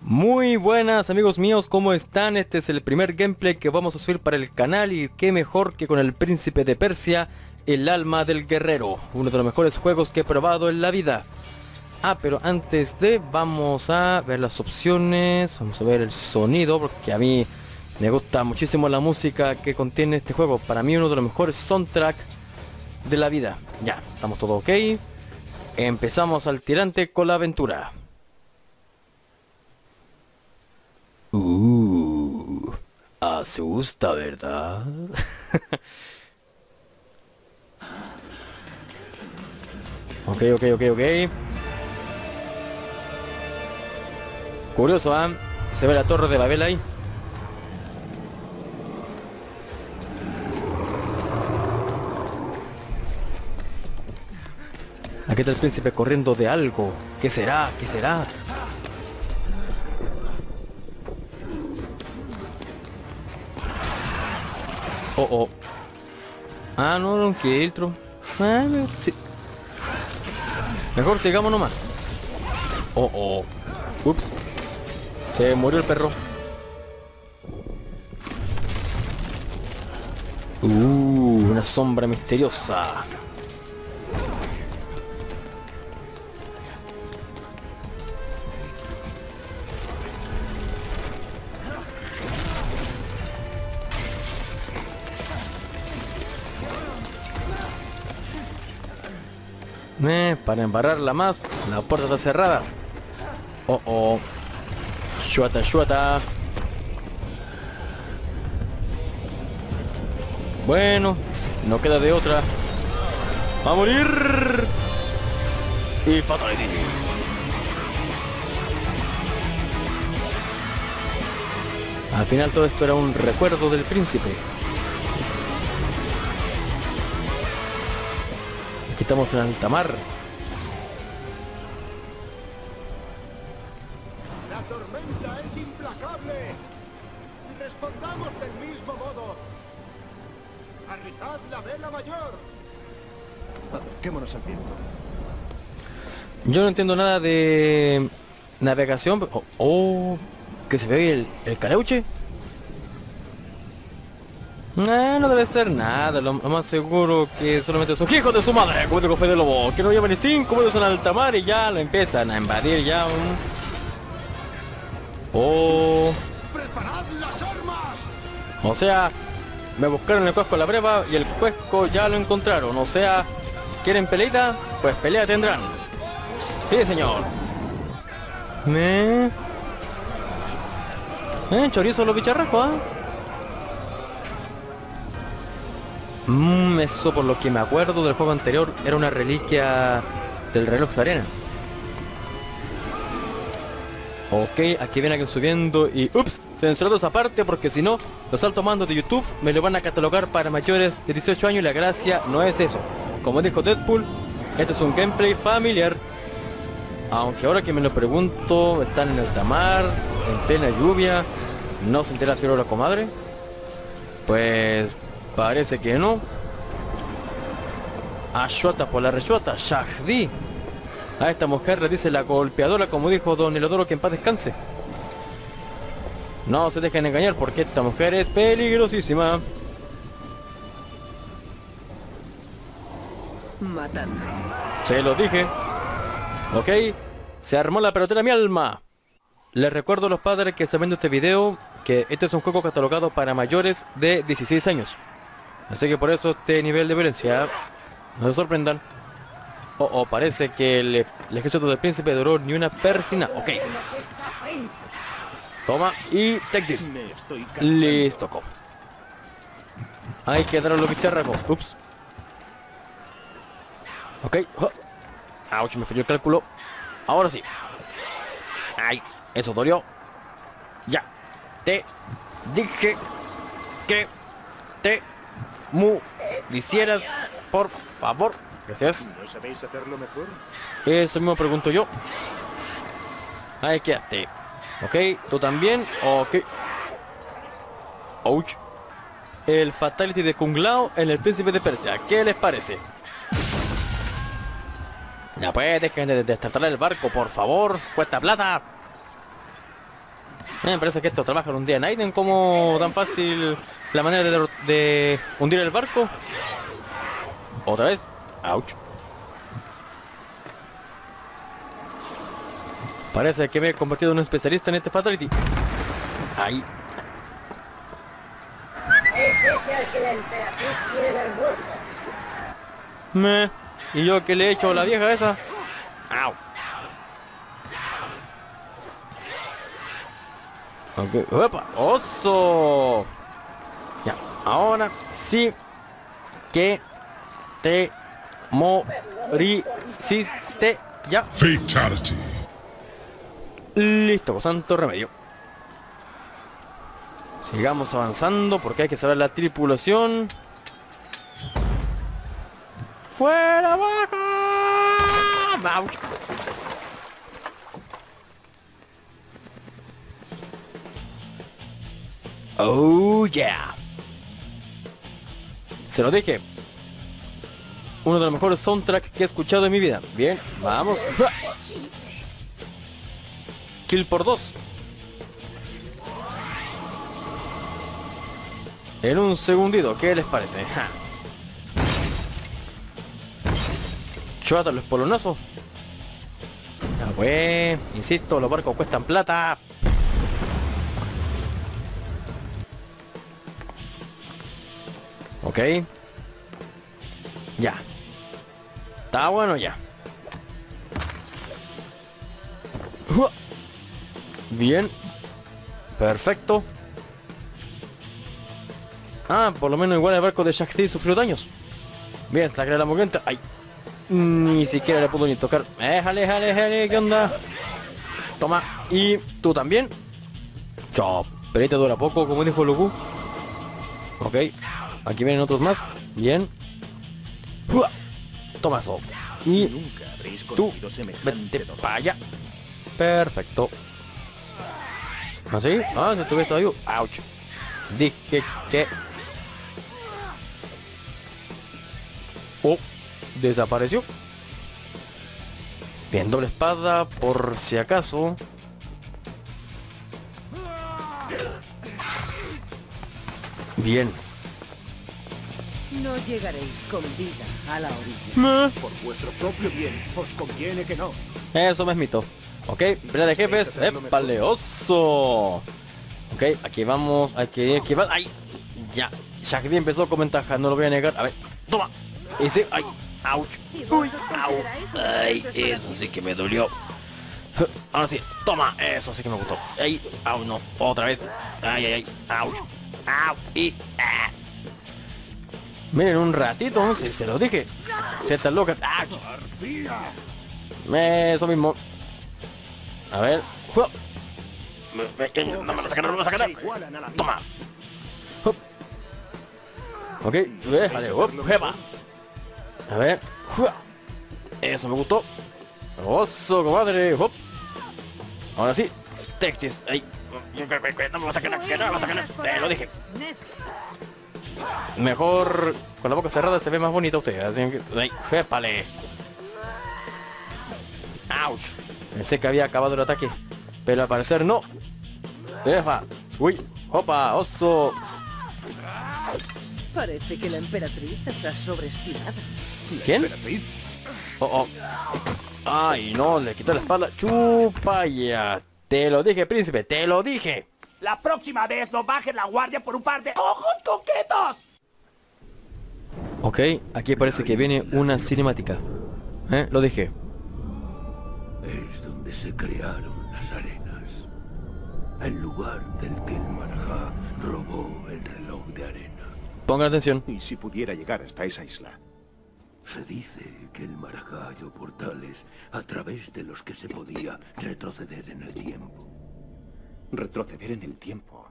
Muy buenas amigos míos, ¿cómo están? Este es el primer gameplay que vamos a subir para el canal y qué mejor que con el príncipe de Persia, el alma del guerrero, uno de los mejores juegos que he probado en la vida. Ah, pero antes de, vamos a ver las opciones, vamos a ver el sonido, porque a mí me gusta muchísimo la música que contiene este juego. Para mí uno de los mejores soundtrack de la vida. Ya, estamos todo ok. Empezamos al tirante con la aventura. Uh, asusta, ¿verdad? ok, ok, ok, ok. Curioso, ¿ah? Se ve la torre de Babel ahí. Aquí está el príncipe corriendo de algo. ¿Qué será? ¿Qué será? Oh, oh. Ah, no, no filtro. Ah, me- sí. Mejor sigamos nomás. Oh, oh. Ups. Se murió el perro. Uh, una sombra misteriosa. Para embarrarla más, la puerta está cerrada. Oh, oh. Shuata, shuata. Bueno, no queda de otra. ¡Va a morir! Y Fatality. Al final todo esto era un recuerdo del príncipe. Estamos en alta mar. La tormenta es implacable. Respondamos del mismo modo. Arrizad la vela mayor. Acerquémonos al viento. Yo no entiendo nada de navegación. Oh, oh, que se ve ahí el, el caleuche. Eh, no debe ser nada, lo, más seguro que solamente son hijos de su madre, como dijo Fede Lobo, que no llevan ni cinco minutos en alta mar y ya lo empiezan a invadir ya un... Oh, o sea, me buscaron el cuesco a la breva y el cuesco ya lo encontraron, o sea, ¿quieren peleita? Pues pelea tendrán. Sí, señor. ¿Eh? ¿Eh? Chorizo los bicharracos, ¿ah? Mmm, eso por lo que me acuerdo del juego anterior era una reliquia del reloj de arena. Ok, aquí viene alguien subiendo y... Ups, censurado esa parte porque si no, los altos mandos de YouTube me lo van a catalogar para mayores de 18 años y la gracia no es eso. Como dijo Deadpool, este es un gameplay familiar. Aunque ahora que me lo pregunto, están en alta mar, en plena lluvia, ¿no se entera Fiero la comadre? Pues parece que no. Ashota por la reshuata, Shahdi. A esta mujer le dice la golpeadora, como dijo Don Elodoro, que en paz descanse. No se dejen engañar porque esta mujer es peligrosísima. Matadme. Se lo dije. Ok, se armó la pelotera mi alma. Les recuerdo a los padres que están viendo este video que este es un juego catalogado para mayores de 16 años. Así que por eso este nivel de violencia, no se sorprendan. Oh, oh, parece que el, el ejército del príncipe duró ni una persina. Ok. Toma y take this. Listo, co. Hay que dar a los bicharracos. Ups. Ok. oh. Ouch, me falló el cálculo. Ahora sí. Ay, eso dolió. Ya. Te dije que te mu hicieras, por favor. Gracias. ¿No sabéis hacerlo mejor? Eso mismo pregunto yo. Ahí quédate. Ok, tú también. Ok. Ouch. El Fatality de Kung Lao en el Príncipe de Persia. ¿Qué les parece? Ya pues, dejen de destartar el barco, por favor. Cuesta plata. Me parece que esto trabaja un día en Aiden como tan fácil la manera de, de hundir el barco. Otra vez. Ouch. Parece que me he convertido en un especialista en este Fatality. Ahí. Me. ¿Y yo qué le he hecho a la vieja esa? Au. Ok, opa, oso. Ahora sí que te moriciste ya. Fatality. Listo, con santo remedio. Sigamos avanzando porque hay que saber la tripulación. ¡Fuera abajo! ¡Auch! Oh yeah. Se lo dije. Uno de los mejores soundtracks que he escuchado en mi vida. Bien, vamos. Kill por dos. En un segundito, ¿qué les parece? Ja. Los polonazos. Ya pues, insisto, los barcos cuestan plata. Ok. Ya. Está bueno ya. Bien. Perfecto. Ah, por lo menos igual el barco de Shakti sufrió daños. Bien, la la movimiento. Ay. Ni siquiera le pudo ni tocar. Eh, jale, jale, ¿qué onda? Toma. Y tú también. Chop. Pero te dura poco, como dijo Lugu. Ok. Aquí vienen otros más. Bien. Ua. Toma eso. Y Nunca tú, vete para allá. Perfecto. ¿Así? Ah, no estuve todavía. Ouch. Dije que... Oh, desapareció. Bien, doble espada por si acaso. Bien. No llegaréis con vida a la orilla. Por vuestro propio bien, os conviene que no. Eso me mito. Ok, pelea de jefes. ¡Épale, oso! Ok, aquí vamos. Aquí, aquí va. ¡Ay! Ya. Shakti empezó con ventaja, no lo voy a negar. A ver, toma. Y sí, ay. ¡Auch! ¡Uy! ¡Au! ¡Ay! Eso sí que me dolió. Ahora sí, toma. Eso sí que me gustó. ¡Ay! ¡Au! No. Otra vez. ¡Ay, ay, ay! ¡Auch! ¡Au! Y... ah. Miren, un ratito, si se lo dije. Se está loca. ¡Auch! Eso mismo. A ver. No me vas a sacar, no me vas a mía. Toma. Ok, déjale. A ver. Eso me gustó. Oso, comadre. Hup. Ahora sí. Tectis. Ahí. No me vas a sacar, que no me vas a sacar. Te lo dije. Mejor con la boca cerrada se ve más bonita usted. Así que. Ahí. Jépale. Ouch. Pensé que había acabado el ataque. Pero al parecer no. Efa. Uy. Opa. Oso. Parece que la emperatriz está sobreestimada. ¿Quién? Emperatriz, Oh, oh. Ay, no, le quitó la espada. Chupa ya. Te lo dije, príncipe, te lo dije. La próxima vez no bajen la guardia por un par de ojos coquetos. Ok, aquí parece que viene una cinemática. ¿Eh? Lo dije. Es donde se crearon las arenas. El lugar del que el Marajá robó el reloj de arena. Pongan atención. y si pudiera llegar hasta esa isla. Se dice que el Marajá halló portales a través de los que se podía retroceder en el tiempo. Retroceder en el tiempo.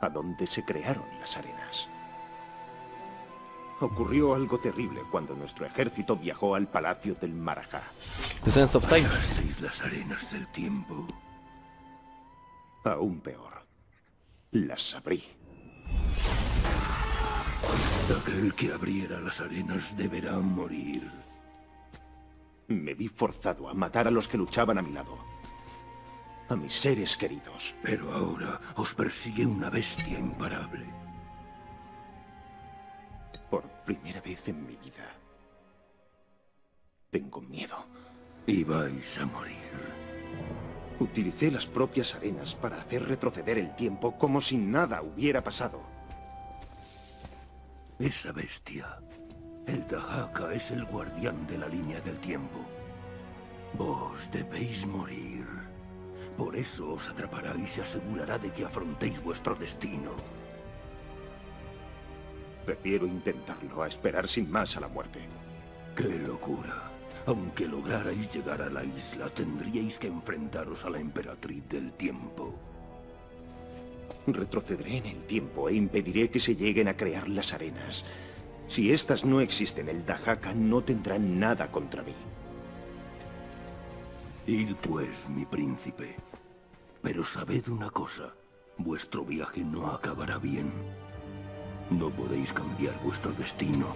A donde se crearon las arenas. Ocurrió algo terrible cuando nuestro ejército viajó al palacio del Marajá. The Sense of Time. Las arenas del tiempo. Aún peor. Las abrí. Aquel que abriera las arenas deberá morir. Me vi forzado a matar a los que luchaban a mi lado. A mis seres queridos. Pero ahora os persigue una bestia imparable. Por primera vez en mi vida. Tengo miedo. Y vais a morir. Utilicé las propias arenas para hacer retroceder el tiempo como si nada hubiera pasado. Esa bestia, el Dahaka, es el guardián de la línea del tiempo. Vos debéis morir. Por eso os atrapará y se asegurará de que afrontéis vuestro destino. Prefiero intentarlo a esperar sin más a la muerte. ¡Qué locura! Aunque lograrais llegar a la isla, tendríais que enfrentaros a la emperatriz del tiempo. Retrocederé en el tiempo e impediré que se lleguen a crear las arenas. Si estas no existen, el Dahaka no tendrá nada contra mí. Id pues, mi príncipe. Pero sabed una cosa, vuestro viaje no acabará bien. No podéis cambiar vuestro destino.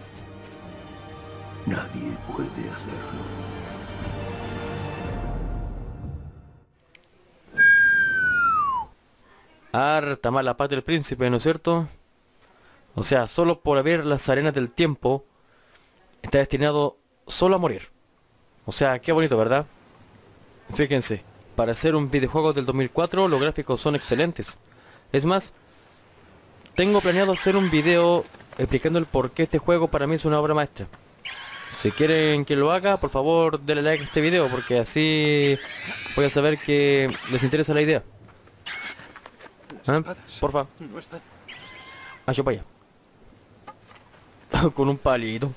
Nadie puede hacerlo. Harta mala parte del príncipe, ¿no es cierto? O sea, solo por haber las arenas del tiempo, está destinado solo a morir. O sea, qué bonito, ¿verdad? Fíjense, para hacer un videojuego del 2004 los gráficos son excelentes. Es más, tengo planeado hacer un video explicando el por qué este juego para mí es una obra maestra. Si quieren que lo haga, por favor denle like a este video porque así voy a saber que les interesa la idea. ¿Ah? Porfa. Ah, yo para allá. Con un palito.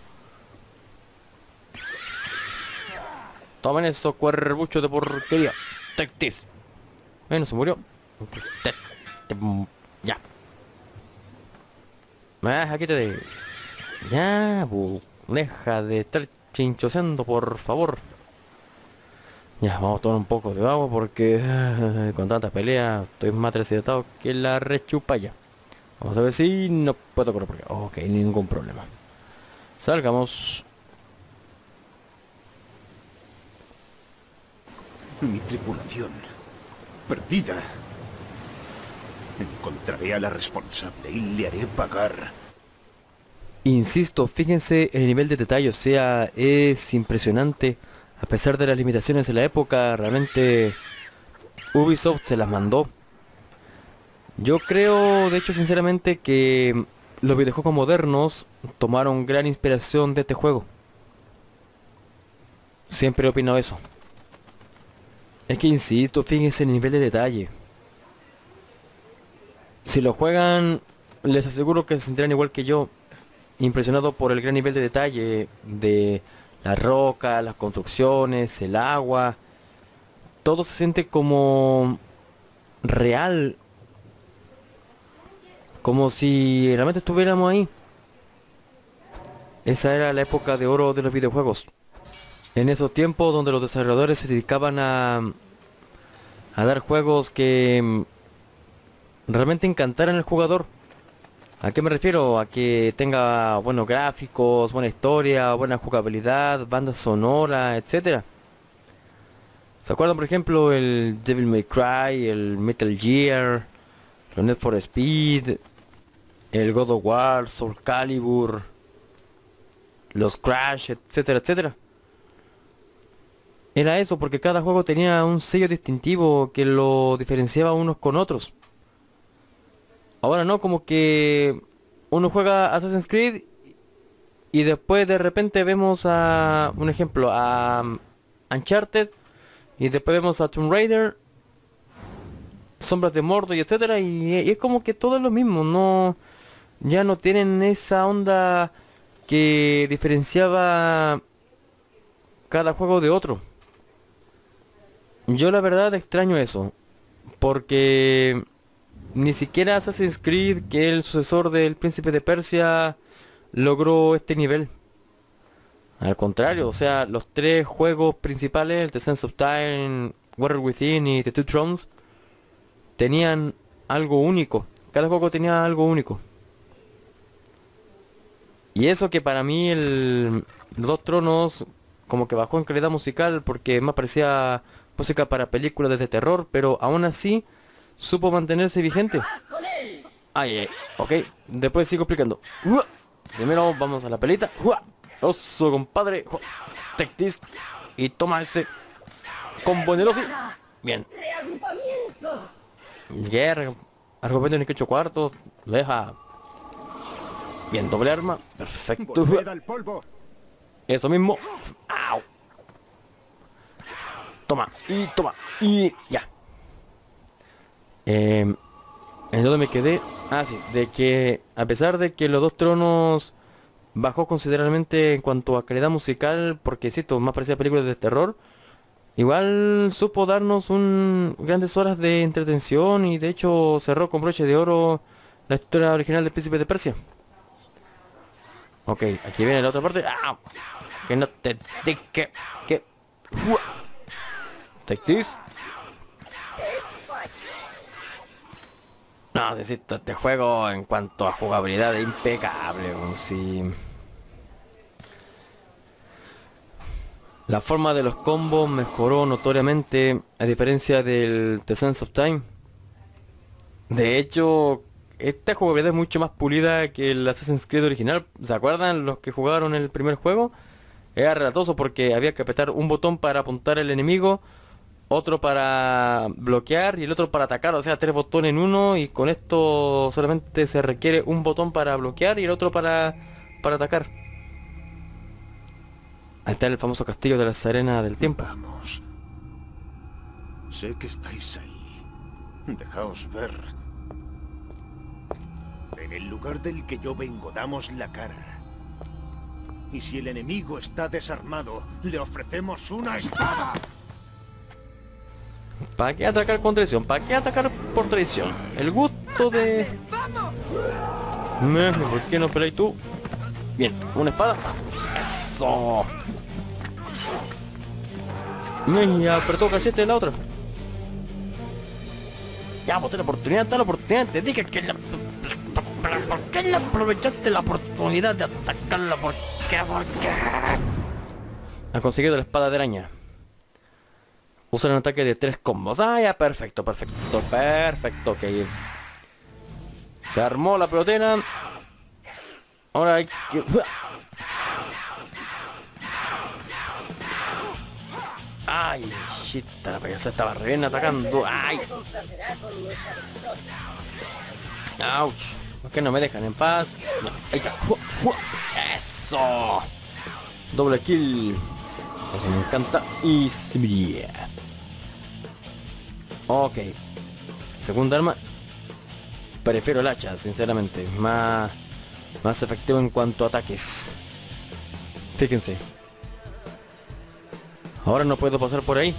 Tomen esos cuervuchos de porquería. Take this. Bueno, se murió. Ya. Ah, aquí te de... Ya, bu. Deja de estar chinchoseando, por favor. Ya, vamos a tomar un poco de agua porque ah, con tanta pelea estoy más deshidratado que la rechupalla. Vamos a ver si no puedo correr por acá. Ok, ningún problema. Salgamos. Mi tripulación. Perdida. Encontraré a la responsable y le haré pagar. Insisto, fíjense el nivel de detalle, o sea, es impresionante. A pesar de las limitaciones de la época, realmente Ubisoft se las mandó. Yo creo, de hecho, sinceramente, que los videojuegos modernos tomaron gran inspiración de este juego. Siempre he opinado eso. Es que insisto, fíjense el nivel de detalle. Si lo juegan, les aseguro que se sentirán igual que yo, impresionado por el gran nivel de detalle de la roca, las construcciones, el agua. Todo se siente como real. Como si realmente estuviéramos ahí. Esa era la época de oro de los videojuegos. En esos tiempos donde los desarrolladores se dedicaban a, a dar juegos que mm, realmente encantaran al jugador. ¿A qué me refiero? A que tenga buenos gráficos, buena historia, buena jugabilidad, banda sonora, etcétera. ¿Se acuerdan por ejemplo el Devil May Cry, el Metal Gear, los Need for Speed, el God of War, Soul Calibur, los Crash, etcétera, etcétera? Era eso, porque cada juego tenía un sello distintivo que lo diferenciaba unos con otros. Ahora no, como que uno juega Assassin's Creed y después de repente vemos a, un ejemplo, a um, Uncharted y después vemos a Tomb Raider, Sombras de Mordor y etcétera y, y es como que todo es lo mismo, no ya no tienen esa onda que diferenciaba cada juego de otro. Yo la verdad extraño eso, porque ni siquiera Assassin's Creed, que el sucesor del Príncipe de Persia, logró este nivel. Al contrario, o sea, los tres juegos principales, The Sense of Time, Water Within y The Two Thrones, tenían algo único. Cada juego tenía algo único. Y eso que para mí el Los Dos Tronos como que bajó en calidad musical porque más parecía música para películas de terror, pero aún así supo mantenerse vigente. Ay, ay, ok, después sigo explicando. Primero vamos a la pelita. Ua. Oso, compadre. Ua. Take this. Y toma ese combo en el ojo. Bien. Guerra. Argumento en 8 cuartos. Deja. Bien, doble arma. Perfecto. Eso mismo. Au. Toma. Y toma. Y ya. Eh, ¿En dónde me quedé? Ah, sí. De que a pesar de que los dos tronos bajó considerablemente en cuanto a calidad musical, porque cierto, más parecía películas de terror, igual supo darnos un grandes horas de entretención y de hecho cerró con broche de oro la historia original del Príncipe de Persia. Ok, aquí viene la otra parte. ¡Ah! Que no te que que ¡Fua! Take this. No, necesito este juego en cuanto a jugabilidad impecable, sí. La forma de los combos mejoró notoriamente a diferencia del The Sense of Time. De hecho, esta jugabilidad es mucho más pulida que el Assassin's Creed original. ¿Se acuerdan los que jugaron el primer juego? Era relatoso porque había que apretar un botón para apuntar al enemigo, otro para bloquear y el otro para atacar. O sea, tres botones en uno y con esto solamente se requiere un botón para bloquear y el otro para, para atacar. Ahí está el famoso castillo de la Serena del Tiempo. Vamos. Sé que estáis ahí. Dejaos ver. En el lugar del que yo vengo damos la cara. Y si el enemigo está desarmado, le ofrecemos una espada. ¿Para qué atacar con traición? ¿Para qué atacar por traición? El gusto de... ¿Por qué no peleas tú? Bien, una espada. Eso. Me apretó cachete la otra. Ya, boté la oportunidad, da la oportunidad. Te dije que la... ¿Por qué no aprovechaste la oportunidad de atacarla? ¿Por qué? ¿Por qué? Ha conseguido la espada de araña. Usa un ataque de tres combos. Ah, ya, perfecto, perfecto, perfecto, ok. Se armó la pelotera. Ahora hay que... Ay, shit, la payasa estaba re bien atacando. Ay. Ouch. ¿Por qué no me dejan en paz? No, Eso. Doble kill. Eso me encanta. Y sí. Ok. Segunda arma. Prefiero el hacha, sinceramente. Más, más efectivo en cuanto a ataques. Fíjense. Ahora no puedo pasar por ahí.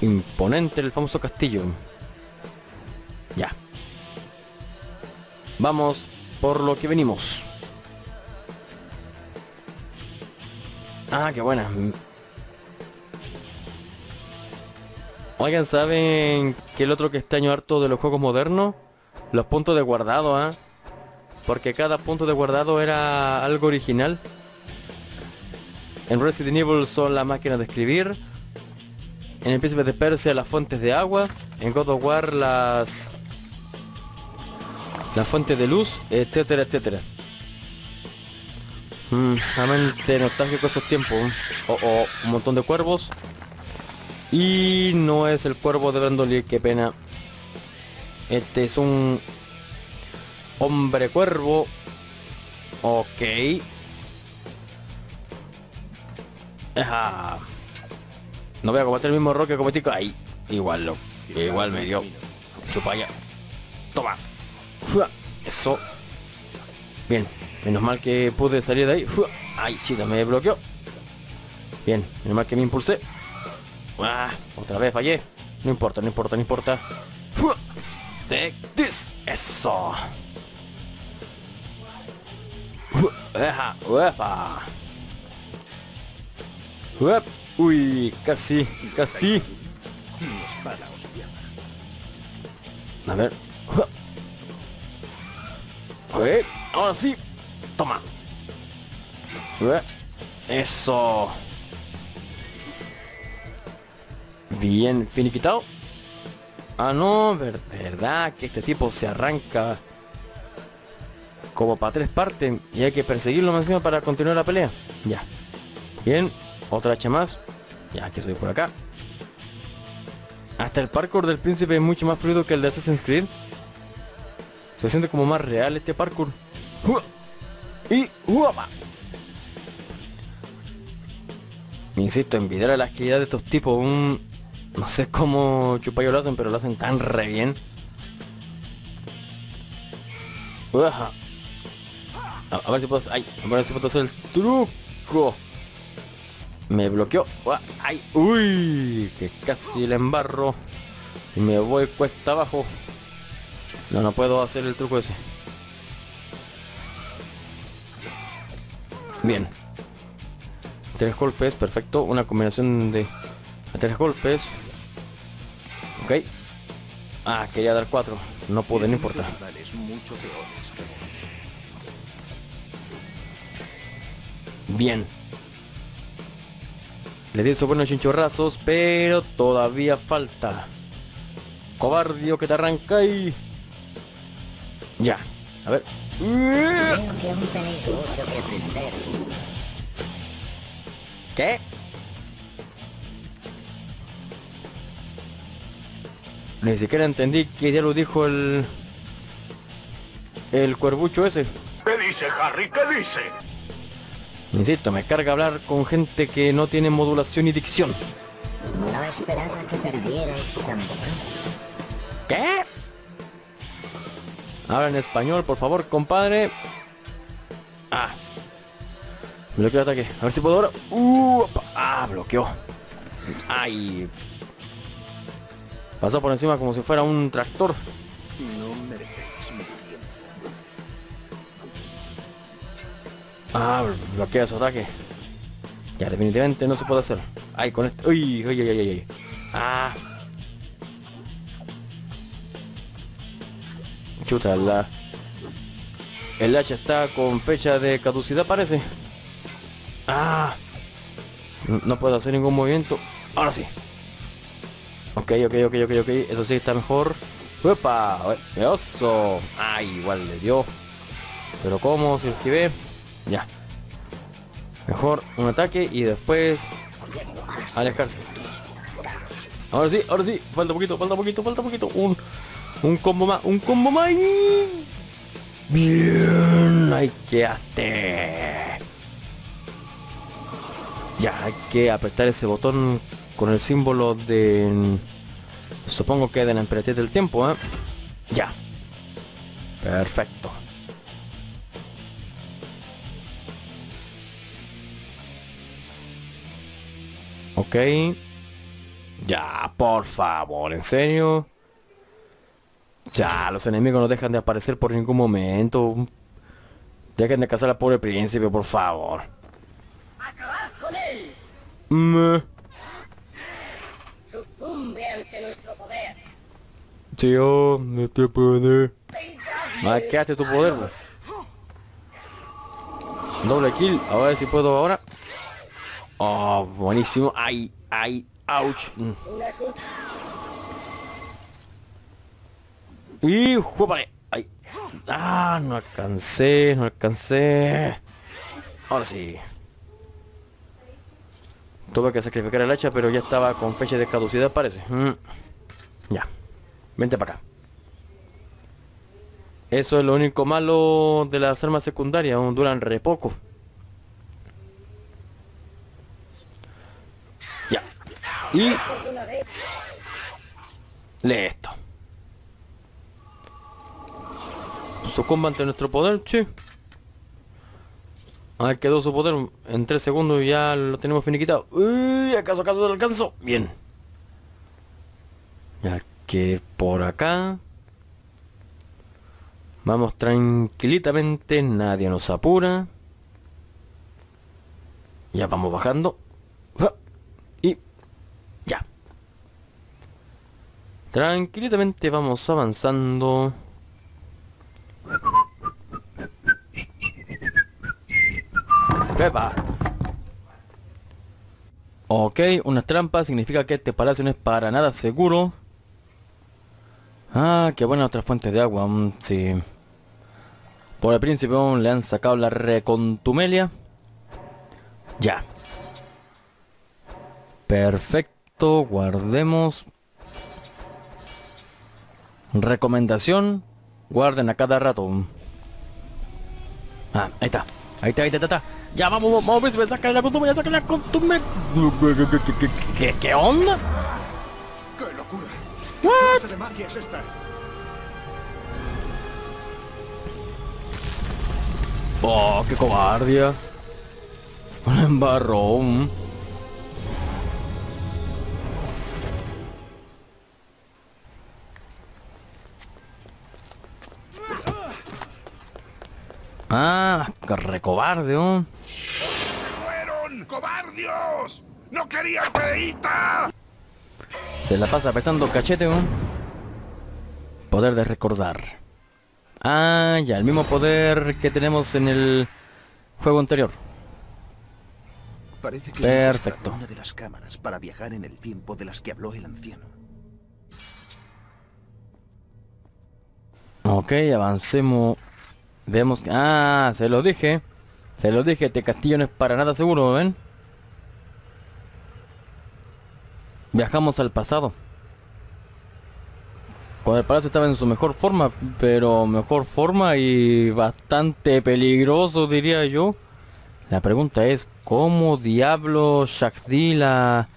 Imponente el famoso castillo. Ya. Vamos por lo que venimos. Ah, qué buena. Oigan, ¿saben que el otro que extraño harto de los juegos modernos? Los puntos de guardado, ¿ah? Porque cada punto de guardado era algo original. En Resident Evil son las máquinas de escribir. En el Príncipe de Persia las fuentes de agua. En God of War las... Las fuentes de luz, etcétera, etcétera. Mm, realmente nostálgico esos tiempos. ¿eh? Oh, un montón de cuervos. Y no es el cuervo de Brandolier, qué pena. Este es un hombre cuervo. Ok. Ajá. No voy a cometer el mismo error que cometí. Ahí. Igual lo. Igual me dio. Chupaya. Toma. Eso. Bien. Menos mal que pude salir de ahí. Fua. Ay, chita, me bloqueó. Bien. Menos mal que me impulsé. Ah, otra vez fallé. No importa, no importa, no importa. Fua. Take this. Eso. Ueja, uepa. Uep. Uy, casi, casi. A ver. Ahora sí. Toma. Eso. Bien, finiquitado. Ah, no, ver- verdad que este tipo se arranca como para tres partes y hay que perseguirlo más para continuar la pelea. Ya. Bien, otra hacha más. Ya que soy por acá. Hasta el parkour del príncipe es mucho más fluido que el de Assassin's Creed. Se siente como más real este parkour. Y ¡uapa! Insisto, envidiar a la agilidad de estos tipos. Un... No sé cómo chupayo lo hacen, pero lo hacen tan re bien. Uaja. A, ver si puedo... Ay, a ver si puedo hacer el truco. Me bloqueó. Ay, uy, que casi le embarro. Y me voy cuesta abajo. No, no puedo hacer el truco ese. Bien. Tres golpes, perfecto. Una combinación de tres golpes. Ok. Ah, quería dar cuatro. No pude, no importa. Bien. Le di esos buenos chinchorrazos, pero todavía falta. Cobardio que te arranca y... Ya. A ver. Creo que aún tenéis mucho que aprender. ¿Qué? Ni siquiera entendí qué ya lo dijo el... El cuervucho ese. ¿Qué dice, Harry? ¿Qué dice? Insisto, me carga hablar con gente que no tiene modulación y dicción. No esperaba que perdierais tan. ¿Qué? Habla en español, por favor, compadre. Ah. Bloqueo el ataque. A ver si puedo ahora. Uh, ah, bloqueó. Ay. Pasó por encima como si fuera un tractor. Ah, bloquea su ataque. Ya, definitivamente no se puede hacer. Ay, con este. Uy, uy, uy, uy, uy. Ah. Chuta, la... El hacha está con fecha de caducidad, parece. Ah. No, puedo hacer ningún movimiento. Ahora sí. Ok, ok, ok, ok, ok. Eso sí está mejor. ¡Uepa! ¡Oso! Ay, igual le dio. Pero ¿cómo? Si esquivé. Ya. Mejor un ataque y después alejarse. Ahora sí, ahora sí. Falta poquito, falta poquito, falta poquito. Un, un combo más, un combo más. Bien, ahí quedaste. Ya, hay que apretar ese botón con el símbolo de... Supongo que de la emperatriz del tiempo, ¿eh? Ya. Perfecto. Ok. Ya, por favor, ¿en serio? Ya, los enemigos no dejan de aparecer por ningún momento. Dejen de cazar al pobre príncipe, por favor. ¡Acabad con él! Mm, ¡Sucumbe ante nuestro poder! tío, te poder. Quédate tu poder. pues. Doble kill, a ver si puedo ahora. Oh, buenísimo. Ay, ay, ouch. Mm. Y juépale. Ay. Ah, no alcancé, no alcancé. Ahora sí. Tuve que sacrificar el hacha, pero ya estaba con fecha de caducidad, parece. Mm. Ya. Vente para acá. Eso es lo único malo de las armas secundarias, aún duran re poco. Ya. Y... Lee esto. Sucumba ante nuestro poder, sí. Ah, quedó su poder en 3 segundos y ya lo tenemos finiquitado. Uy, ¿acaso acaso lo alcanzo? Bien. Ya que por acá. Vamos tranquilitamente, nadie nos apura. Ya vamos bajando. Ah, Y ya. Tranquilitamente vamos avanzando. ¡Epa! Ok, una trampa significa que este palacio no es para nada seguro. Ah, qué buena otra fuente de agua, mm, sí. Por el príncipe aún le han sacado la recontumelia. Ya. Perfecto, guardemos. Recomendación, guarden a cada rato. Ah, ahí está. Ahí está, ahí está, ahí está. Ya vamos, vamos, vamos, príncipe, saca la costumbre, saca la costumbre. ¿Qué, qué, qué, qué onda? ¡Qué locura! ¿Qué clase de magia es esta? Oh, qué cobardía. Un embarrón. Recobarde, ¿no? ¡Fueron! ¡Cobardios! ¡No quería el peita! Se la pasa apretando cachete, ¿no? Poder de recordar. Ah, ya, el mismo poder que tenemos en el juego anterior. Parece que Perfecto. una de las cámaras para viajar en el tiempo de las que habló el anciano. Ok, avancemos. Vemos que... Ah, se lo dije. Se lo dije, este castillo no es para nada seguro, ¿ven? Viajamos al pasado. Cuando el palacio estaba en su mejor forma, pero mejor forma y bastante peligroso, diría yo. La pregunta es, ¿cómo diablo Shakdi la,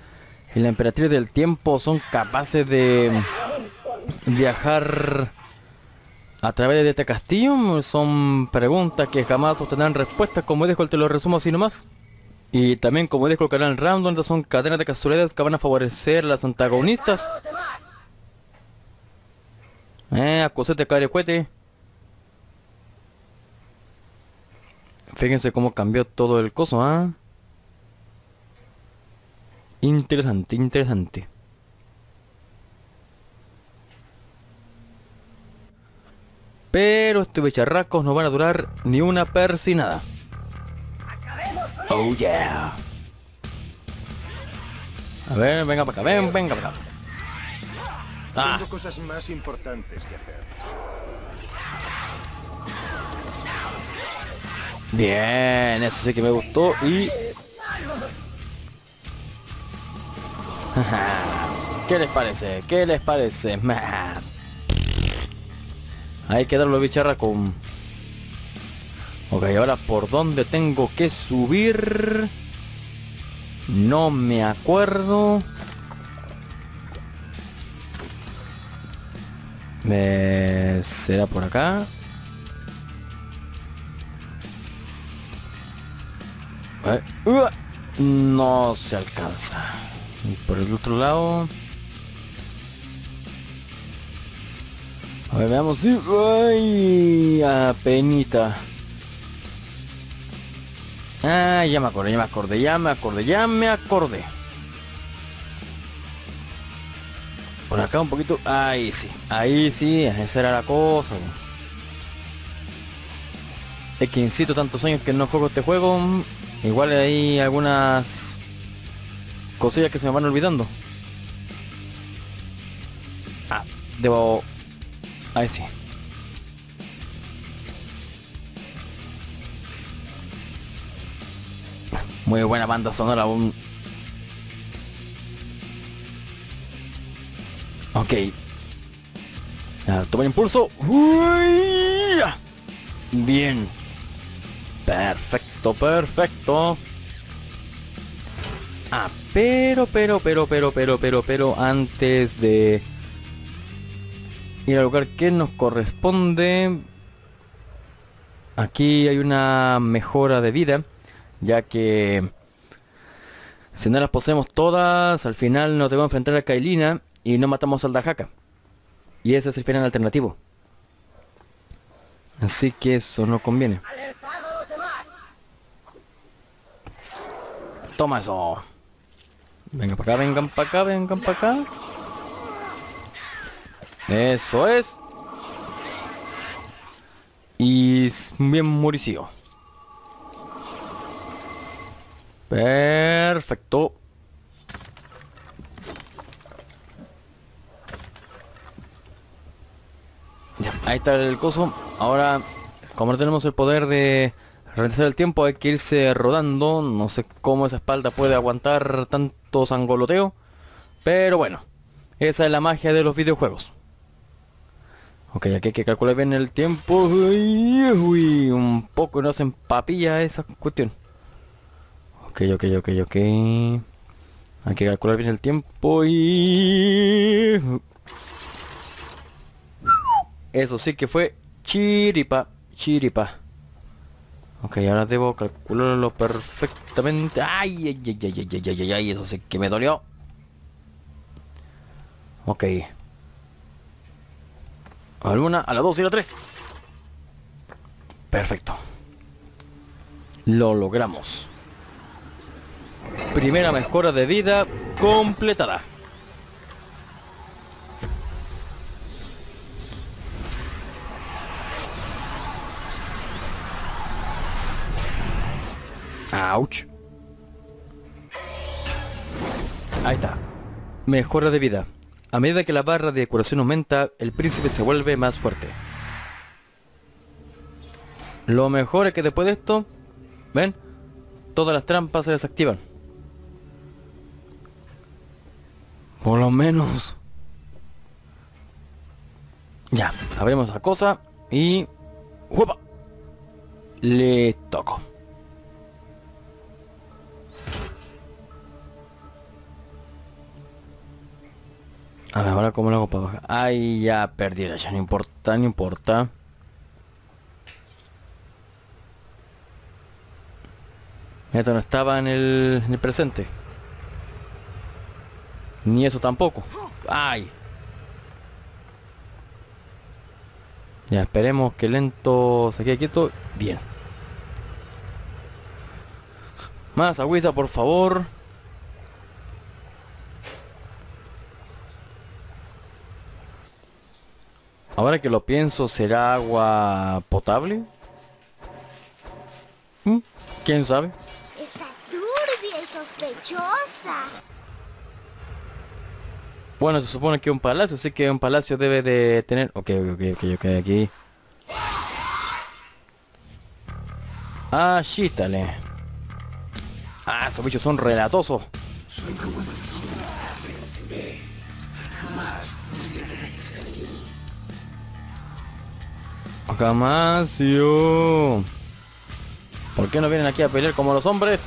y la emperatriz del tiempo son capaces de viajar a través de este castillo? Son preguntas que jamás obtendrán respuestas, como dijo, te lo resumo así nomás. Y también, como dijo el canal Random, son cadenas de casualidades que van a favorecer a las antagonistas. Eh, acusete carecuete. Fíjense cómo cambió todo el coso, ¿ah? Interesante, interesante. Pero estos bicharracos no van a durar ni una persinada. Oh yeah. A ver, venga para acá, ven, venga para acá. Ah, Tengo cosas más importantes que hacer. bien, eso sí que me gustó y... ¿Qué les parece? ¿Qué les parece? Hay que darlo bicharraco. Ok, ahora por dónde tengo que subir. No me acuerdo. Eh, ¿Será por acá? Eh, ¡ua! No se alcanza. Por el otro lado... Veamos si... ¡Ay! Apenita. Ah, ya me acordé, ya me acordé, ya me acordé, ya me acordé. Por acá un poquito. Ahí sí, ahí sí, esa era la cosa. Es que insisto, tantos años que no juego este juego. Igual hay algunas cosillas que se me van olvidando. Ah, debo... Ahí sí. Muy buena banda sonora. Un... Ok. Ya, toma impulso. Uy, ya. Bien. Perfecto, perfecto. Ah, pero, pero, pero, pero, pero, pero, pero, antes de ir al lugar que nos corresponde, aquí hay una mejora de vida, ya que si no las poseemos todas, al final nos debemos enfrentar a Kailina y no matamos al Dajaka. Y ese es el final alternativo. Así que eso no conviene. Toma eso. Venga para acá, vengan para acá, vengan para acá. Eso es. Y bien muricío. Perfecto. Ya, ahí está el coso. Ahora, como no tenemos el poder de realizar el tiempo, hay que irse rodando. No sé cómo esa espalda puede aguantar tanto sangoloteo. Pero bueno, esa es la magia de los videojuegos. Ok, aquí hay que calcular bien el tiempo. Uy, un poco no hacen papilla esa cuestión. Ok, ok, ok, ok. Hay que calcular bien el tiempo y... Eso sí que fue chiripa, chiripa. Ok, ahora debo calcularlo perfectamente. Ay, ay, ay, ay, ay, ay, ay, ay, eso sí que me dolió. Ok. A la una, a la dos y a la tres. Perfecto. Lo logramos. Primera mejora de vida completada. Ouch. Ahí está. Mejora de vida. A medida que la barra de curación aumenta, el príncipe se vuelve más fuerte. Lo mejor es que después de esto, ¿ven? Todas las trampas se desactivan. Por lo menos. Ya, abrimos la cosa y... ¡Uepa! Le toco. A ver, ahora cómo lo hago para bajar. Ay, ya perdí ya no importa, no importa. Esto no estaba en el, en el presente. Ni eso tampoco. Ay. Ya, esperemos que lento se quede quieto. Bien. Más agüita, por favor. Ahora que lo pienso, ¿será agua potable? ¿Mm? ¿Quién sabe? Está turbia y sospechosa. Bueno, se supone que un palacio, así que un palacio debe de tener... Ok, ok, ok, ok, ok, aquí. Ah, chítale. Ah, esos bichos son relatosos. Camacio. ¿Por qué no vienen aquí a pelear como los hombres?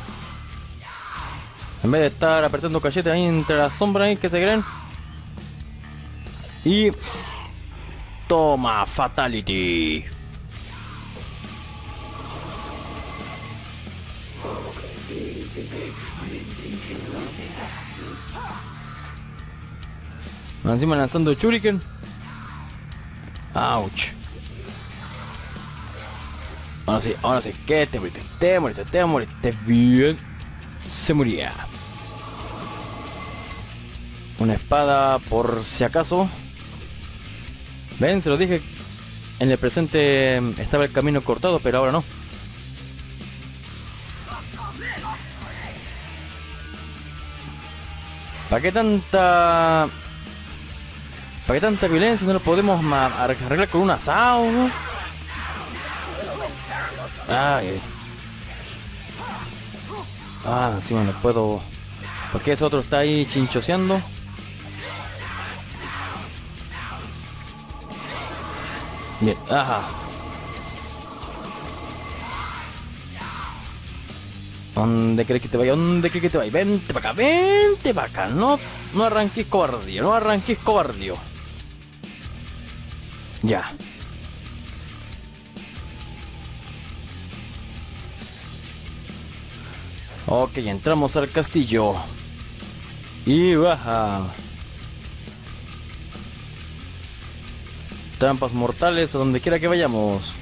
En vez de estar apretando cachete ahí entre las sombras ahí que se creen. Y... Toma, Fatality. Encima lanzando Shuriken. Ouch. Ahora sí, ahora sí, que te moriste, te moriste, te moriste bien. Se moría. Una espada por si acaso. Ven, se lo dije. En el presente estaba el camino cortado, pero ahora no. ¿Para qué tanta... ¿Para qué tanta violencia? No lo podemos arreglar con un asado. Ay. Ah, encima no puedo... ¿Por qué ese otro está ahí chinchoseando? Bien, ajá. ¿Dónde crees que te vaya? ¿Dónde crees que te vaya? Vente para acá, vente para acá. No, no arranques cobardío, no arranques cobardío. Ya. Ok, entramos al castillo. Y baja. Trampas mortales a donde quiera que vayamos.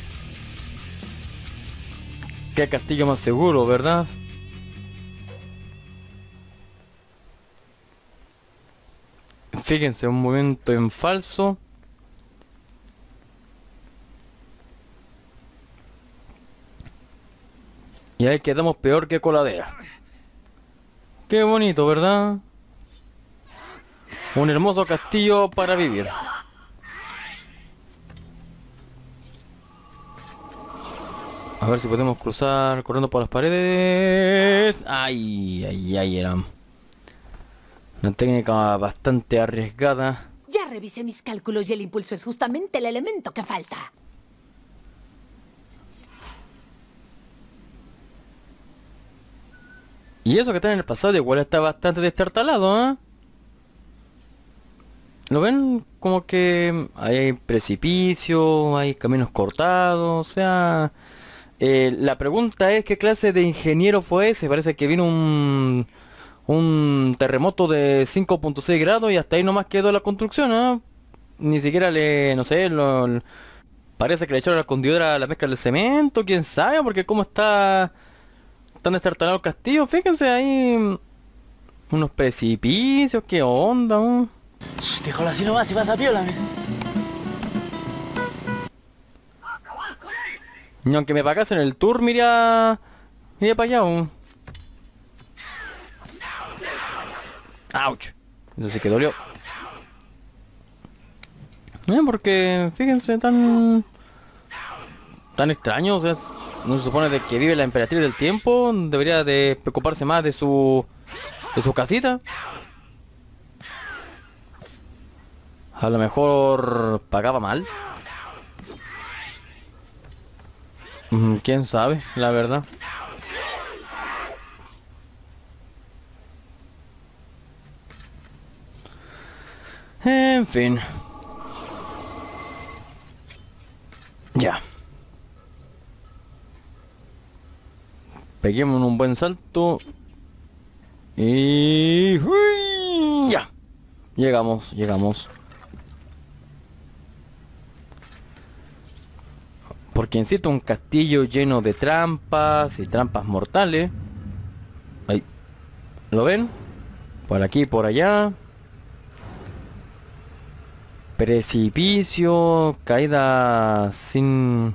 Qué castillo más seguro, ¿verdad? Fíjense, un momento en falso. Ahí quedamos peor que coladera. Qué bonito, ¿verdad? Un hermoso castillo para vivir. A ver si podemos cruzar corriendo por las paredes. Ay, ay, ay, era una técnica bastante arriesgada. Ya revisé mis cálculos y el impulso es justamente el elemento que falta. Y eso que está en el pasado igual está bastante destartalado, ¿eh? ¿Lo ven? Como que hay precipicio, hay caminos cortados, o sea... Eh, la pregunta es qué clase de ingeniero fue ese. Parece que vino un, un terremoto de 5.6 grados y hasta ahí nomás quedó la construcción, ¿no? Ni siquiera le, no sé, lo, parece que le echaron la condidora a la mezcla del cemento, quién sabe, porque cómo está tan destartalado el castillo. Fíjense ahí unos precipicios, qué onda, ¿no? Déjalo así nomás, si vas a piola, Y aunque me pagasen el tour, mira... Mira para allá, ¿no? ¡Auch! Eso sí que dolió. Eh, porque, fíjense, tan... Tan extraño, o sea, no se supone de que vive la emperatriz del tiempo, debería de preocuparse más de su... De su casita. A lo mejor pagaba mal. Mm, ¿Quién sabe? La verdad. En fin. Ya. Peguemos un buen salto. Y... Ya. Llegamos, llegamos. Porque insisto, un castillo lleno de trampas y trampas mortales. Ahí. ¿Lo ven? Por aquí, por allá. Precipicio, caída sin...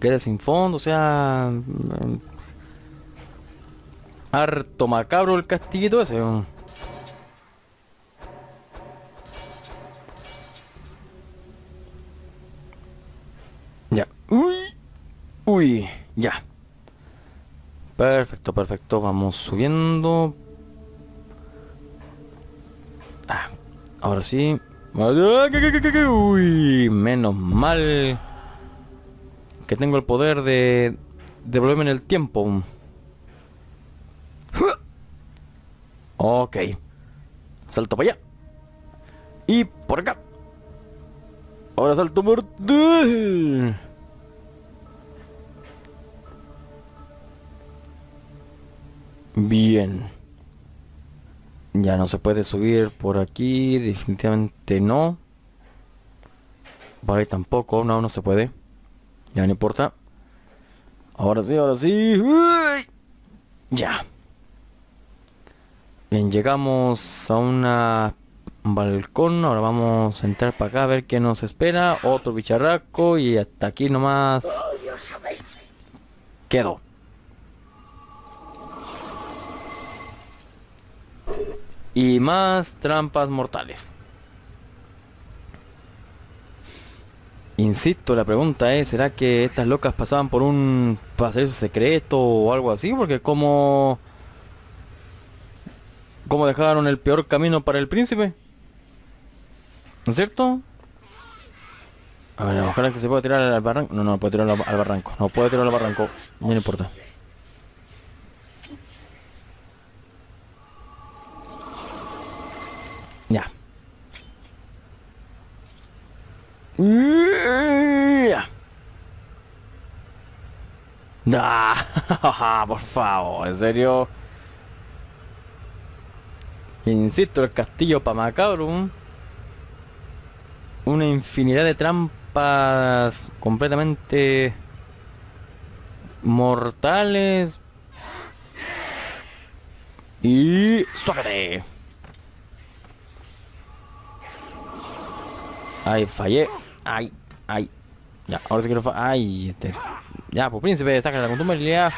Caída sin fondo, o sea... Harto macabro el castillito ese. Ya. Uy. Uy. Ya. Perfecto, perfecto. Vamos subiendo. Ah, ahora sí. Uy, menos mal que tengo el poder de devolverme en el tiempo. Ok. Salto para allá. Y por acá. Ahora salto por... Bien. Ya no se puede subir por aquí, definitivamente no. Por ahí tampoco, no, no se puede. Ya no importa. Ahora sí, ahora sí. Ya. Llegamos a una un balcón. Ahora vamos a entrar para acá a ver qué nos espera. Otro bicharraco y hasta aquí nomás. Quedo. Y más trampas mortales. Insisto, la pregunta es, ¿será que estas locas pasaban por un paseo secreto o algo así? Porque como... ¿Cómo dejaron el peor camino para el príncipe? ¿No es cierto? A ver, ojalá que se pueda tirar al barranco. No, no puede tirar al barranco. No puede tirar al barranco. No importa. Ya. Ya. Ah, por favor, en serio. Insisto, el castillo para macabro. Una infinidad de trampas completamente Mortales. Y... ¡Suácate! Ay, fallé. Ay, ay. Ya, ahora sí que lo fa... Ay, este... Ya, pues príncipe, saca la contumabilidad.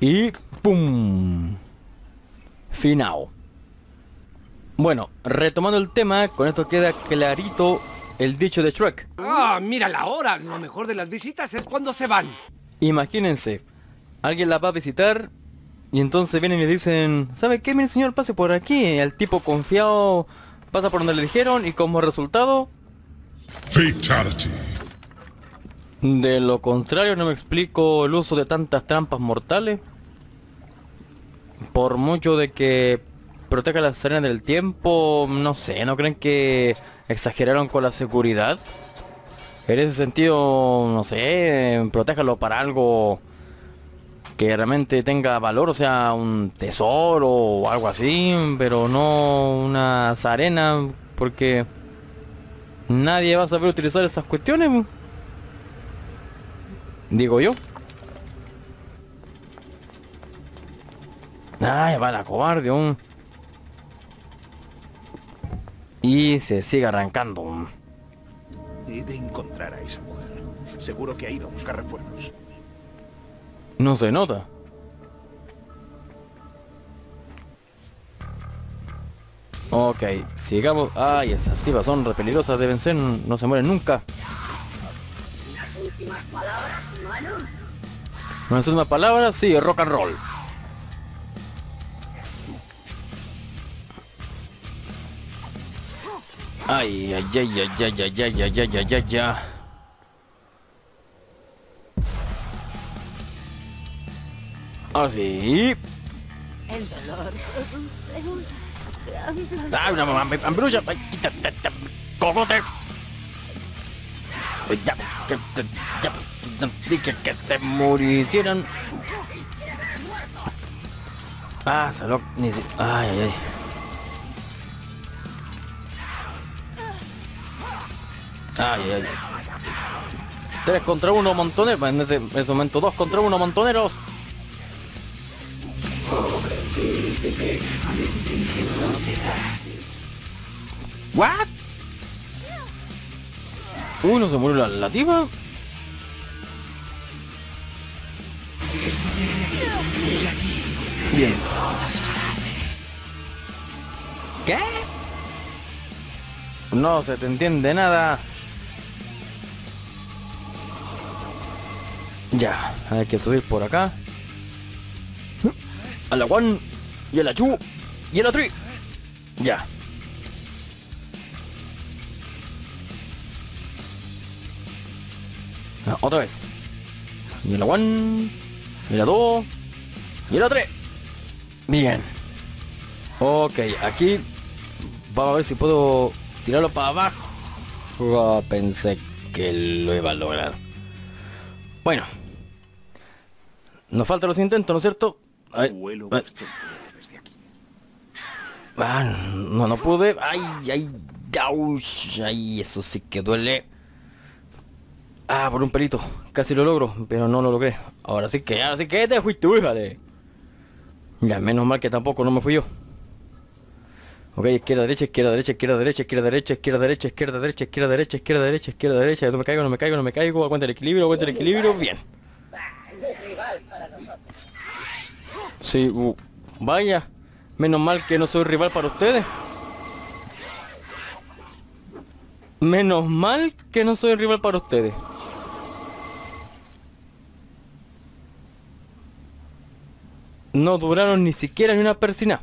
Y... ¡Pum! Finao. Bueno, retomando el tema, con esto queda clarito el dicho de Shrek. Ah, mira la hora. Lo mejor de las visitas es cuando se van. Imagínense, alguien la va a visitar y entonces vienen y dicen, ¿sabe qué? Mi señor, pase por aquí. El tipo confiado pasa por donde le dijeron y como resultado... Fatality. De lo contrario, no me explico el uso de tantas trampas mortales. Por mucho de que proteja las arenas del tiempo, no sé, ¿no creen que exageraron con la seguridad? En ese sentido, no sé, protéjalo para algo que realmente tenga valor, o sea, un tesoro o algo así, pero no unas arenas, porque nadie va a saber utilizar esas cuestiones. Digo yo. Ay, va la cobarde, un... Y se sigue arrancando. He de encontrar a esa mujer. Seguro que ha ido a buscar refuerzos. No se nota. Ok, sigamos. Ay, esas tipas son re peligrosas, deben ser, no se mueren nunca. Las últimas palabras, humano. Las últimas palabras, sí, rock and roll. Ay, ay, ay, ay, ay, ay, ay, ay, ay, ay, ay, ay. Así. El dolor produce un gran placer. ¡Ay, una mamá! ¡Ambrulla! ¡Ay, quítate! te- ¡Cogote! Ya, que, que, ya, que se murieron. Ah, salió. Ni si, ay, ay. Ay, ay, ay. Tres contra uno, montonero. En ese, en ese momento, dos contra uno, montoneros. What? Uno se murió la lativa. Bien. ¿Qué? No se te entiende nada. Ya, hay que subir por acá. A la one y a la two y a la three. Ya. Ah, otra vez. Y la one y a la dos y a la tres. Bien. Ok, aquí vamos a ver si puedo tirarlo para abajo. Oh, pensé que lo iba a lograr. Bueno. Nos faltan los intentos, ¿no es cierto? Ay, ay. Ah, no, no pude. Ay, ay, aush, ay, eso sí que duele. Ah, por un pelito. Casi lo logro, pero no lo logré. Ahora sí que, ahora sí que te fuiste híjale. Ya, menos mal que tampoco no me fui yo. Ok, izquierda, derecha, izquierda, derecha, izquierda, derecha, izquierda, derecha, izquierda, derecha, izquierda, derecha, izquierda, derecha, izquierda, derecha, izquierda, derecha. No me caigo, no me caigo, no me caigo. Aguanta el equilibrio, aguanta el equilibrio. Bien. Sí, uh, vaya. Menos mal que no soy rival para ustedes. Menos mal que no soy rival para ustedes. No duraron ni siquiera ni una persina.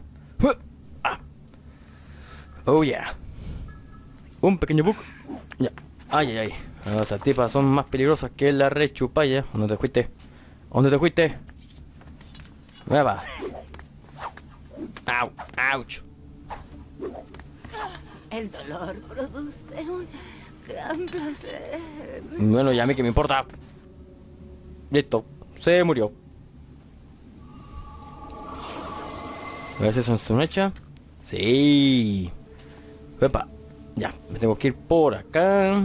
Ah. Oh yeah. Un pequeño bug. Ya. Ay, ay, ay. Esas tipas son más peligrosas que la rechupalla. ¿Dónde te fuiste? ¿Dónde te fuiste? Ahí va. Au, ouch. El dolor produce un gran placer. Bueno, ya a mí que me importa. Listo. Se murió. A ver si eso se me echa. Sí. Epa. Ya, me tengo que ir por acá.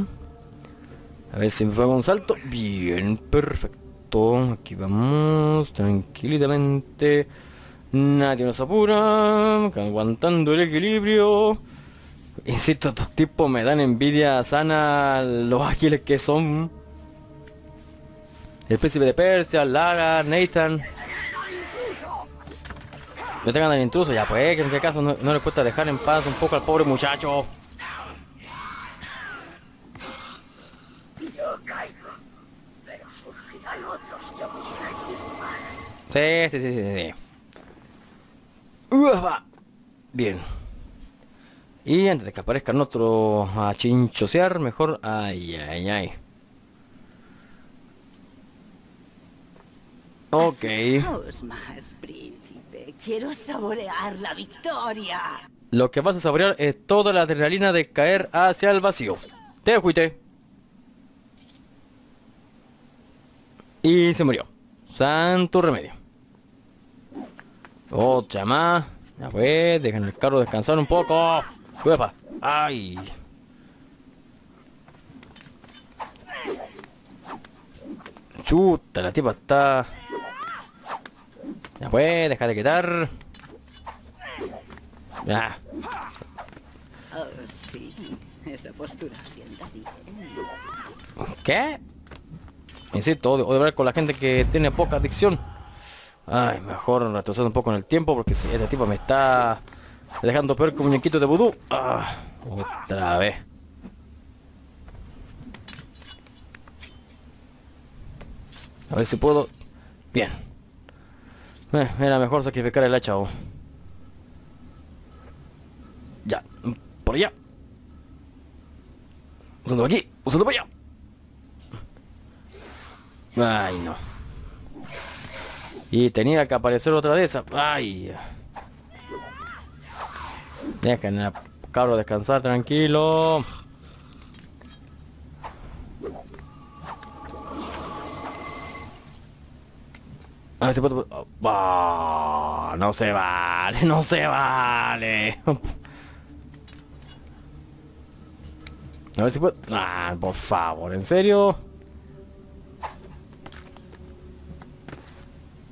A ver si me pego un salto. Bien, perfecto. Aquí vamos, tranquilamente. Nadie nos apura. Aguantando el equilibrio. Insisto, estos tipos me dan envidia sana los ágiles que son. El príncipe de Persia, Lara, Nathan. Me tengan al intruso, ya pues, que en qué caso no, no le cuesta dejar en paz un poco al pobre muchacho. Yo caigo, pero surgirán otros que ocuparán Sí, sí, sí, sí, sí. Ufa. Bien. Y antes de que aparezcan otros a chinchosear, mejor... Ay, ay, ay. Ok. Más. Quiero saborear la victoria. Lo que vas a saborear es toda la adrenalina de caer hacia el vacío. Te fuiste. Y se murió. Santo remedio. Otra más. Ya pues, dejen el carro descansar un poco. ¡Uepa! ¡Ay! Chuta, la tipa está... Ya pues, deja de quitar. Ya. Oh, sí. Esa postura sienta bien. ¿Qué? Insisto, odio, odio hablar con la gente que tiene poca adicción. Ay, mejor retroceder un poco en el tiempo porque si este tipo me está dejando peor que un muñequito de vudú. Ah, otra vez. A ver si puedo. Bien. Eh, era mejor sacrificar el hacha o... Ya, por allá. Usando aquí, usando por allá. Ay, no. Y tenía que aparecer otra de esas. Ay. Dejen a cabro descansar tranquilo. A ver si puedo... Ah, no se vale, no se vale. A ver si puedo... Ah, por favor, ¿en serio?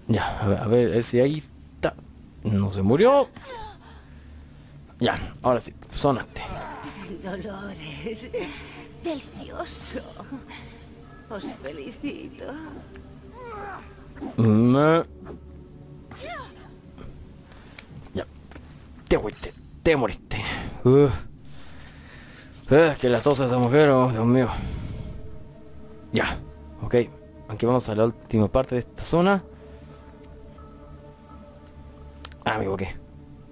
Ya, a ver, a ver si ahí está. No se murió. Ya, ahora sí, sonaste. Dolores. Delicioso. Os felicito. Me... Ya. Te fuiste, te moriste. Uh. Es que la tos de esa mujer, Dios mío. Ya, ok. Aquí vamos a la última parte de esta zona. Ah, me equivoqué.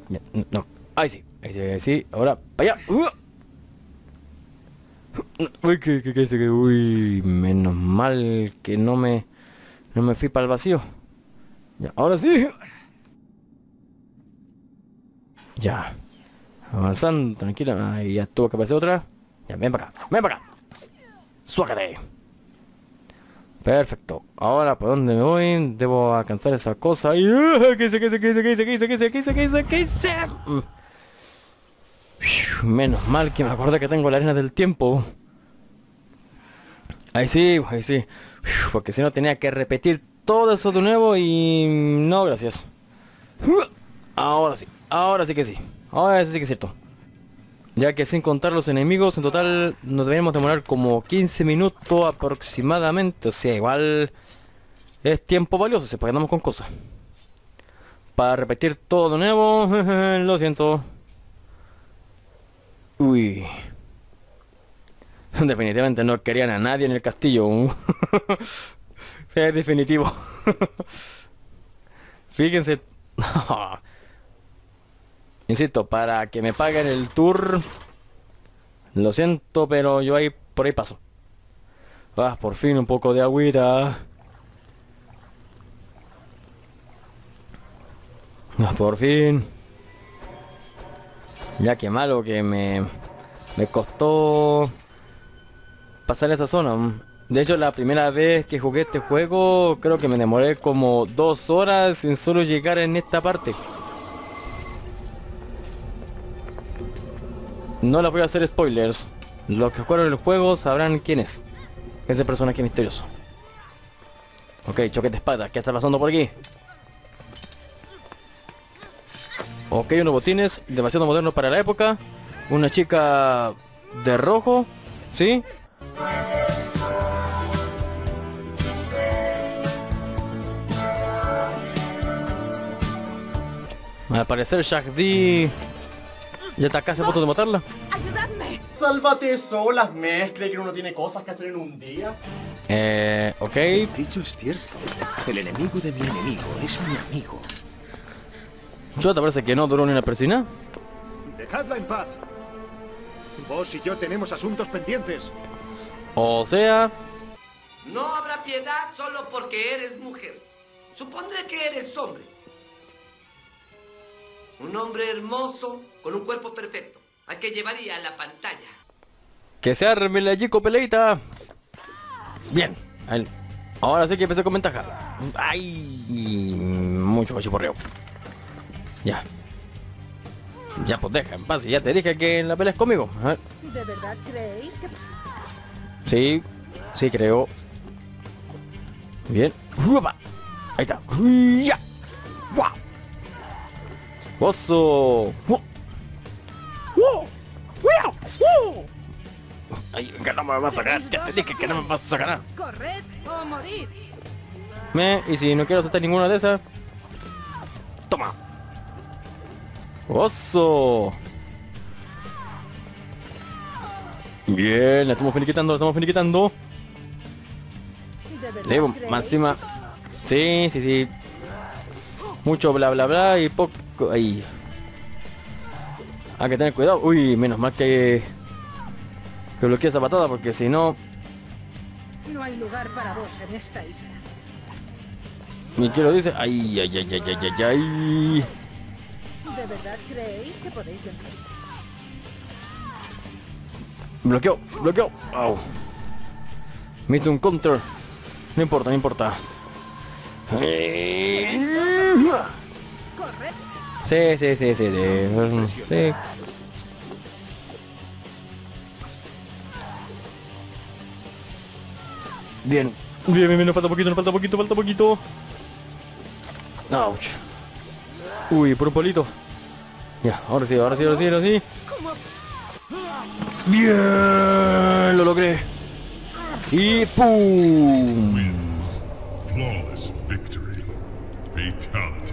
Ya, no. Ahí sí, ahí sí, ahí sí. Ahora, para allá. Uy, que, que, que, que, uy, menos mal que no me, no me fui para el vacío. Ya, ahora sí. Ya. Avanzando, tranquila. Ahí ya tuvo que aparecer otra. Ya, ven para acá, ven para acá. Suácate. Perfecto. Ahora, ¿por dónde me voy? Debo alcanzar esa cosa. Y... ¿Qué hice? ¿Qué hice? ¿Qué hice? ¿Qué hice? ¿Qué hice? ¿Qué hice? ¿Qué hice? ¿Qué hice? ¿Qué hice? Menos mal que me acordé que tengo la arena del tiempo. Ahí sí, ahí sí. Porque si no tenía que repetir todo eso de nuevo y... No, gracias. Ahora sí, ahora sí que sí. Ahora sí que es cierto. Ya que sin contar los enemigos, en total nos deberíamos demorar como 15 minutos aproximadamente. O sea, igual es tiempo valioso, se andamos con cosas. Para repetir todo de nuevo, lo siento. Uy. Definitivamente no querían a nadie en el castillo. es definitivo. Fíjense. Insisto, para que me paguen el tour. Lo siento, pero yo ahí por ahí paso. Ah, por fin un poco de agüita. Ah, por fin. Ya que malo que me, me costó pasar esa zona. De hecho, la primera vez que jugué este juego, creo que me demoré como dos horas en solo llegar en esta parte. No les voy a hacer spoilers. Los que jugaron el juego sabrán quién es. ese personaje misterioso. Ok, choque de espada. ¿Qué está pasando por aquí? Ok, unos botines demasiado modernos para la época. Una chica de rojo. ¿Sí? Al parecer Shagdi ya está casi a punto de matarla. ¡Ayudadme! Sálvate solas, mes. ¿Cree que uno tiene cosas que hacer en un día? Eh, ok. Dicho es cierto. El enemigo de mi enemigo es mi amigo. Yo te parece que no duró ni una persina. Dejadla en paz. Vos y yo tenemos asuntos pendientes. O sea, No habrá piedad solo porque eres mujer. Supondré que eres hombre. Un hombre hermoso con un cuerpo perfecto. Al que llevaría a la pantalla. que se arme la chico peleita. Bien. Ahora sí que empecé con ventaja. Ay, mucho chiporreo. Ya. Ya pues deja en paz. Ya te dije que la peleas conmigo. A ver. ¿De verdad creéis que... Sí, sí creo. Bien. Ahí está. Ya. Guau. Oso. Ay, que no me vas a ganar. Ya te dije que no me vas a ganar. ¡Corred o morir! Me, y si no quiero aceptar ninguna de esas. Toma. Oso. Bien, la estamos finiquitando, la estamos finiquitando. ¿De verdad Sí, más encima. Sí, sí, sí. Mucho bla bla bla y poco. Ahí. Hay que tener cuidado. Uy, menos mal que. Que bloqueé esa patada porque si no. No hay lugar para vos en esta isla. Mi quiero dice. Ay, ay, ay, ay, ay, ay, ay. ¿De verdad creéis que podéis vencer? Bloqueó, bloqueó. Au. Me hizo un counter. No importa, no importa. Sí, sí, sí, sí, sí. Sí. Bien. Bien, bien, bien, nos falta poquito, nos falta poquito, falta poquito. Ouch. Uy, por un polito. Ya, ahora sí, ahora sí, ahora sí, ahora sí. Bien, lo logré. Y ¡pum! Flawless victory. Fatality.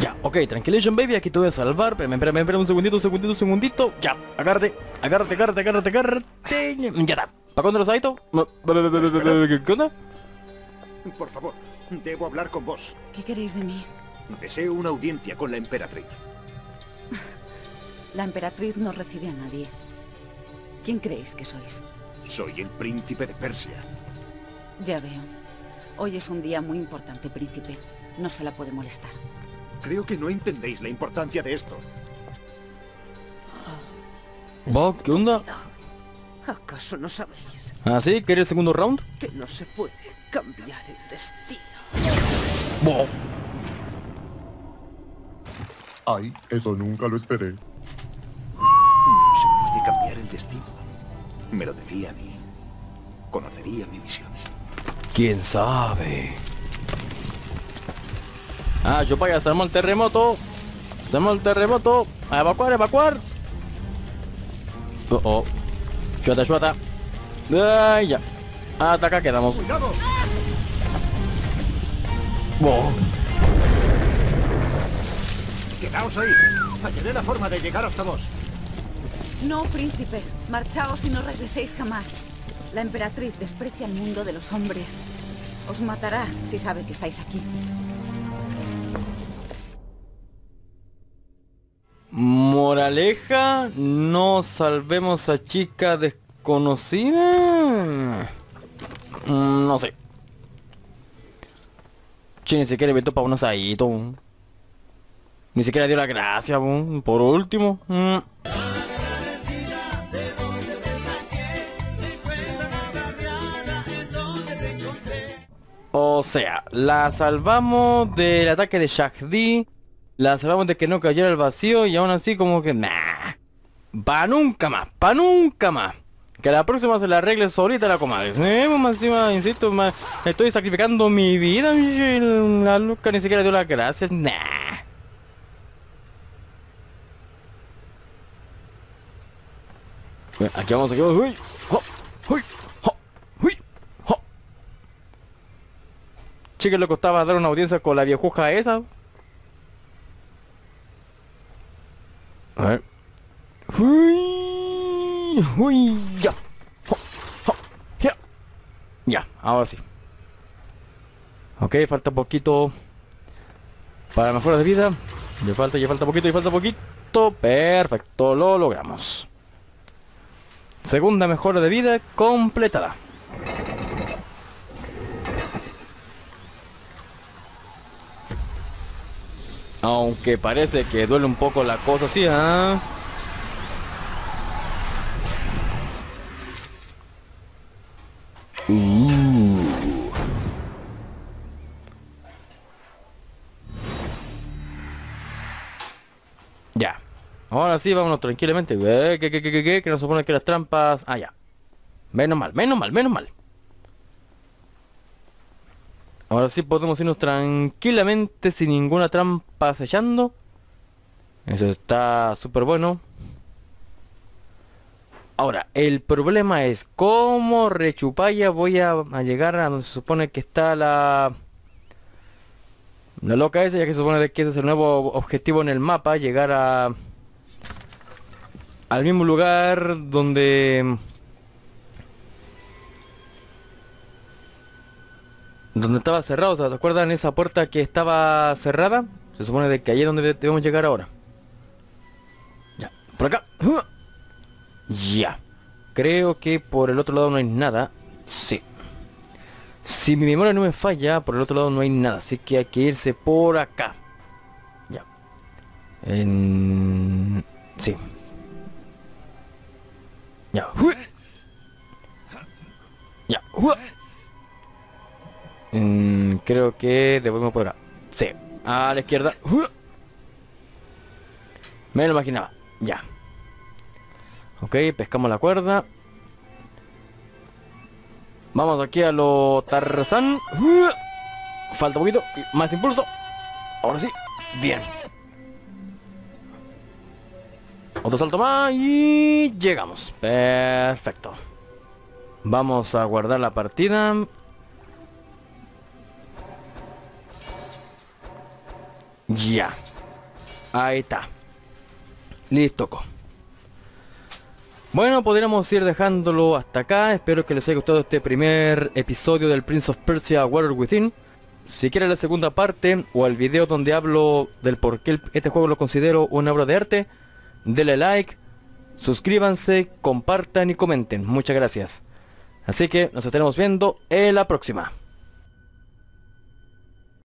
Ya, ok, tranquilation baby, aquí te voy a salvar. Espérame, espérame, espérame un segundito, un segundito, un segundito. Ya, agárrate, agárrate, agárrate, agárrate, agárrate. Ya está. ¿Para cuándo los Saito? ¿Qué onda? Por favor, debo hablar con vos. ¿Qué queréis de mí? Deseo una audiencia con la emperatriz. La emperatriz no recibe a nadie. ¿Quién creéis que sois? Soy el príncipe de Persia. Ya veo. Hoy es un día muy importante, príncipe. No se la puede molestar. Creo que no entendéis la importancia de esto. ¿Vos qué onda? ¿Acaso no sabéis ¿Ah, sí? ¿Querés el segundo round? que no se puede cambiar el destino? Bo. Ay, eso nunca lo esperé. Cambiar el destino. Me lo decía a mí. Conocería mi misión. ¿Quién sabe? Ah, yo para se armó el terremoto. Armó el terremoto. A evacuar, evacuar. Oh, oh. Chuata, chuata. Ay, ya. Hasta acá quedamos. ¡Cuidado! Bo. ¡Quedaos ahí! Hallaré la forma de llegar hasta vos. No, príncipe. Marchaos y no regreséis jamás. La emperatriz desprecia el mundo de los hombres. Os matará si sabe que estáis aquí. Moraleja, no salvemos a chica desconocida. Mm, no sé. Che, ni siquiera invitó para un asadito. Ni siquiera dio la gracia, bu. por último. mm. O sea, la salvamos del ataque de Shagdi. La salvamos de que no cayera al vacío y aún así como que... Nah. Pa' nunca más, pa' nunca más. Que la próxima se la arregle solita la comadre. Eh, más insisto, más, estoy sacrificando mi vida. La Luca ni siquiera dio las gracias. Nah. Aquí vamos, aquí vamos. Uy, jo, uy, Chique, le costaba dar una audiencia con la viejuja esa. A ver. Uy, uy, ya. Ya. Ya, ahora sí. Ok, falta poquito para mejoras de vida. Ya falta, ya falta poquito, ya falta poquito. Perfecto, lo logramos. Segunda mejora de vida completada. Aunque parece que duele un poco la cosa así, ¿ah? Uh. Ya. Ahora sí, vámonos tranquilamente. Que, que, que, que, que, que nos supone que las trampas... Ah, ya. Menos mal, menos mal, menos mal. Ahora sí podemos irnos tranquilamente sin ninguna trampa acechando. Eso está súper bueno. Ahora, el problema es cómo rechupaya voy a, a llegar a donde se supone que está la... La loca esa, ya que se supone que ese es el nuevo objetivo en el mapa, llegar a... Al mismo lugar donde... Donde estaba cerrado, o sea, ¿te acuerdan esa puerta que estaba cerrada? Se supone de que ahí es donde debemos llegar ahora. Ya, por acá. Ya. Creo que por el otro lado no hay nada. Sí. Si mi memoria no me falla, por el otro lado no hay nada. Así que hay que irse por acá. Ya. En... Sí. Ya. Ya. Mm, creo que debemos por acá. Sí. A la izquierda. Me lo imaginaba. Ya. Ok, pescamos la cuerda. Vamos aquí a lo Tarzán. Falta un poquito. Más impulso. Ahora sí. Bien. Otro salto más y llegamos. Perfecto. Vamos a guardar la partida. Ya. Ahí está. Listo. Bueno, podríamos ir dejándolo hasta acá. Espero que les haya gustado este primer episodio del Prince of Persia World Within. Si quieren la segunda parte o el video donde hablo del por qué este juego lo considero una obra de arte, denle like, suscríbanse, compartan y comenten. Muchas gracias. Así que nos estaremos viendo en la próxima.